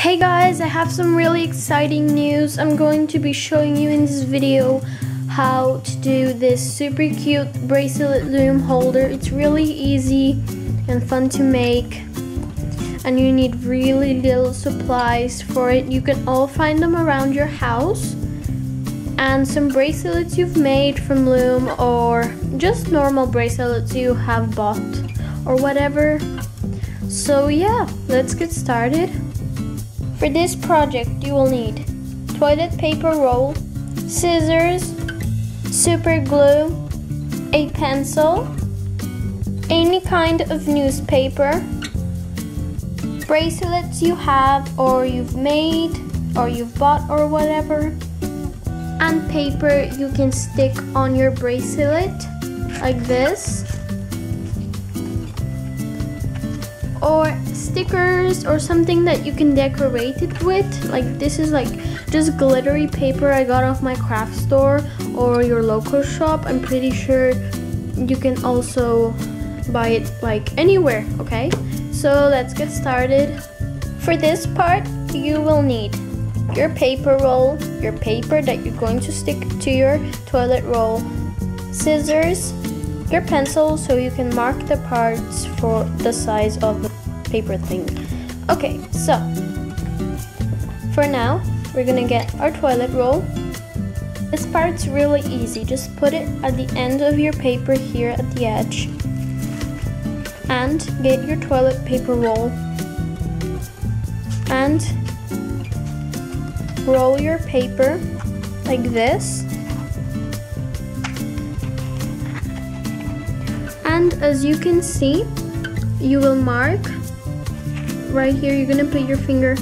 Hey guys, I have some really exciting news. I'm going to be showing you in this video how to do this super cute bracelet loom holder. It's really easy and fun to make and you need really little supplies for it. You can all find them around your house and some bracelets you've made from loom or just normal bracelets you have bought or whatever. So yeah, let's get started. For this project you will need toilet paper roll, scissors, super glue, a pencil, any kind of newspaper, bracelets you have or you've made or you've bought or whatever, and paper you can stick on your bracelet like this or stickers or something that you can decorate it with. Like this is like just glittery paper I got off my craft store or your local shop. I'm pretty sure you can also buy it like anywhere okay? So let's get started. For this part you will need your paper roll your paper that you're going to stick to your toilet roll. Scissors your pencil so you can mark the parts for the size of the paper thing. Okay, so for now, we're gonna get our toilet roll. This part's really easy. Just put it at the end of your paper here at the edge and get your toilet paper roll and roll your paper like this and as you can see you will mark right here you're gonna put your finger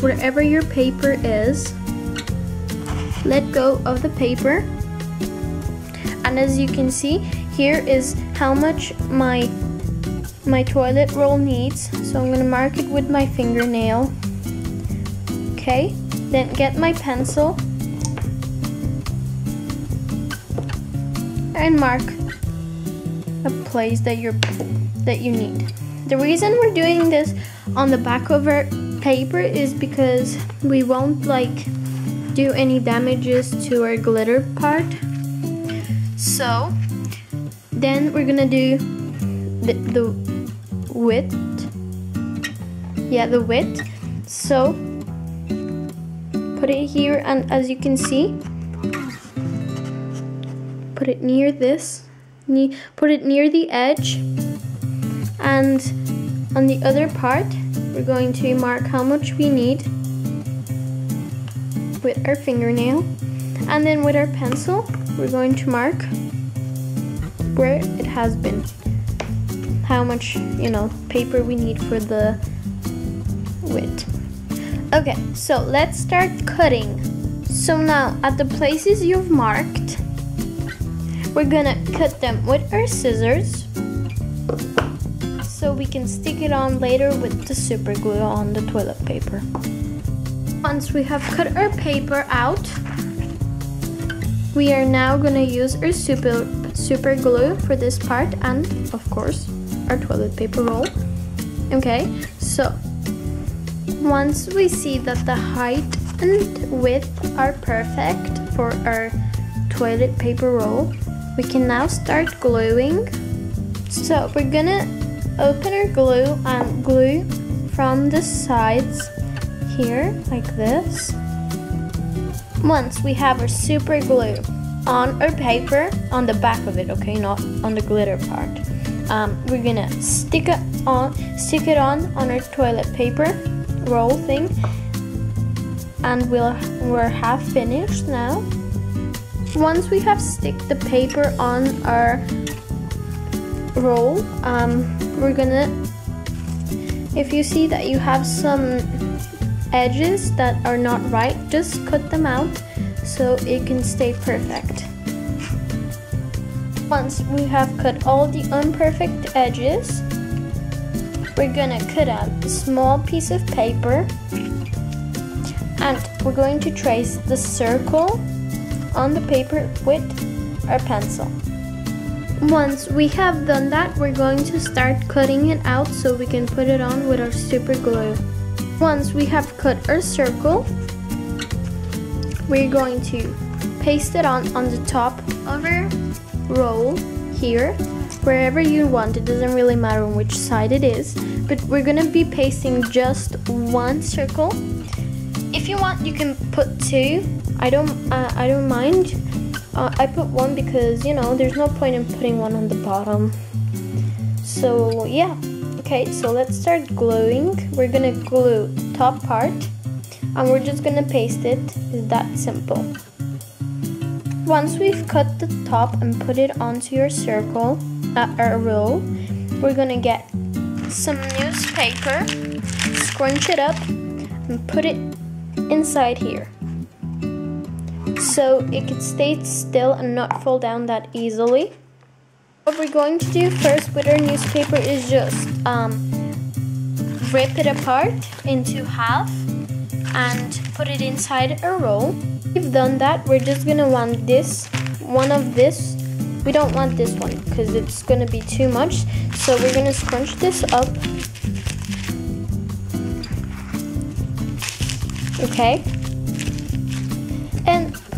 wherever your paper is. Let go of the paper. And as you can see here is how much my my toilet roll needs. So I'm gonna mark it with my fingernail. Okay then get my pencil. And mark a place that you're that you need. The reason we're doing this on the back of our paper is because we won't like do any damages to our glitter part. So then we're gonna do the, the width. Yeah, the width. So put it here and as you can see, put it near this put it near the edge. And on the other part we're going to mark how much we need with our fingernail. And then with our pencil we're going to mark where it has been. How much you know paper we need for the width. Okay so let's start cutting. So now at the places you've marked we're gonna cut them with our scissors so we can stick it on later with the super glue on the toilet paper. Once we have cut our paper out, we are now gonna use our super, super glue for this part and of course our toilet paper roll. Okay, so once we see that the height and width are perfect for our toilet paper roll, we can now start gluing. So we're gonna open our glue and glue from the sides here like this. Once we have our super glue on our paper, on the back of it, okay, not on the glitter part. Um, we're gonna stick it on, stick it on on our toilet paper roll thing, and we'll we're half finished now. Once we have stick the paper on our roll, um, we're gonna, if you see that you have some edges that are not right, just cut them out so it can stay perfect. Once we have cut all the imperfect edges, we're gonna cut out a small piece of paper and we're going to trace the circle on the paper with our pencil. Once we have done that, we're going to start cutting it out so we can put it on with our super glue. Once we have cut our circle, we're going to paste it on on the top of our roll here wherever you want it doesn't really matter on which side it is but we're gonna be pasting just one circle if you want you can put two I don't uh, I don't mind. Uh, I put one because you know there's no point in putting one on the bottom. So yeah. Okay so let's start gluing. We're gonna glue top part and we're just gonna paste it. It's that simple. Once we've cut the top and put it onto your circle, uh, our roll, we're gonna get some newspaper, scrunch it up, and put it inside here. So it can stay still and not fall down that easily. What we're going to do first with our newspaper is just um, rip it apart into half and put it inside a roll. We've done that, we're just gonna want this, one of this. We don't want this one because it's gonna be too much. So we're gonna scrunch this up. Okay.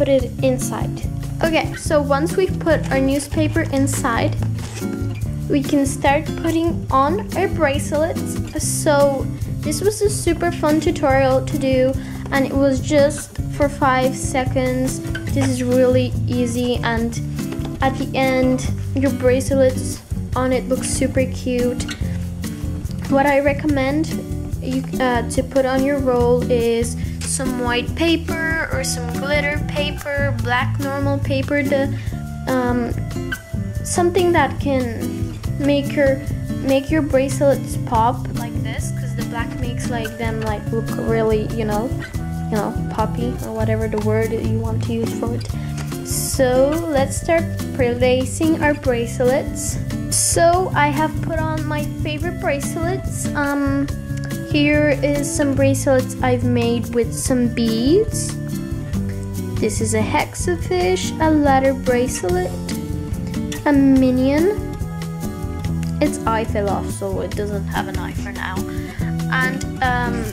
Put it inside. Okay, so once we've put our newspaper inside, we can start putting on our bracelets. So this was a super fun tutorial to do and it was just for five seconds. This is really easy and at the end your bracelets on it look super cute. What I recommend you, uh, to put on your roll is some white paper or some glitter paper, black normal paper, the um, something that can make your make your bracelets pop like this because the black makes like them like look really you know you know, poppy or whatever the word you want to use for it. So let's start placing our bracelets. So I have put on my favorite bracelets. Um, here is some bracelets I've made with some beads. This is a hexafish, a ladder bracelet, a minion. Its eye fell off, so it doesn't have an eye for now. And um,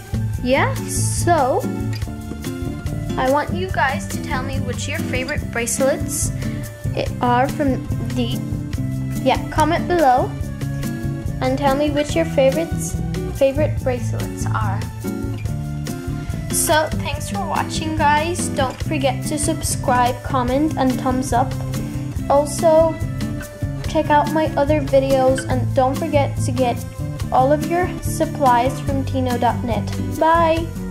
yeah, so I want you guys to tell me which your favorite bracelets are from the yeah comment below and tell me which your favorites favorite bracelets are. So thanks for watching guys. Don't forget to subscribe comment and thumbs up. Also check out my other videos and don't forget to get all of your supplies from teeno.net bye